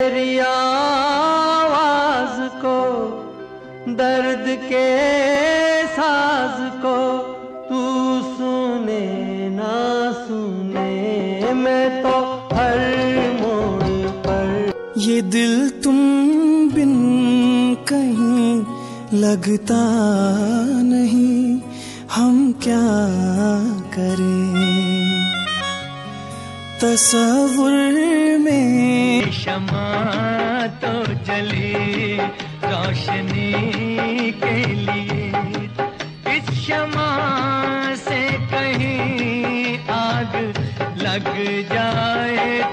तेरी आवाज़ को, दर्द के साज को तू सुने ना सुने। मैं तो हर मोड़ पर। ये दिल तुम बिन कहीं लगता नहीं, हम क्या करें? तस्वुर में क्षमा तो जली रोशनी के लिए। इस क्षमा से कहीं आग लग जाए।